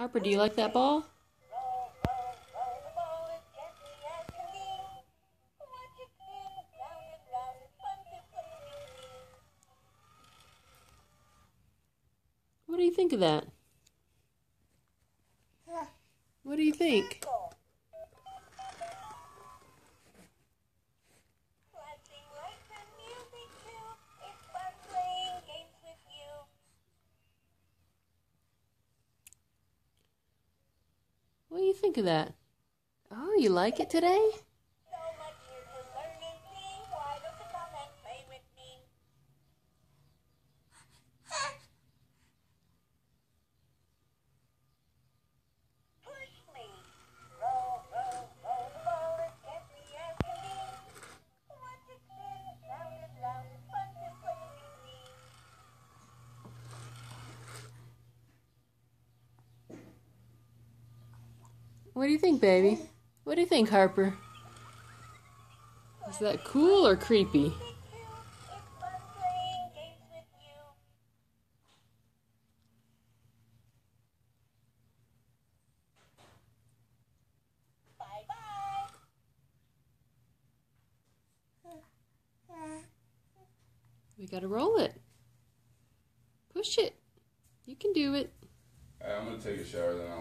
Harper, do you like that ball? What do you think of that? What do you think? What do you think of that? Oh, you like it today? What do you think, baby? What do you think, Harper? Is that cool or creepy? We gotta roll it. Push it. You can do it. Hey, I'm gonna take a shower then I'll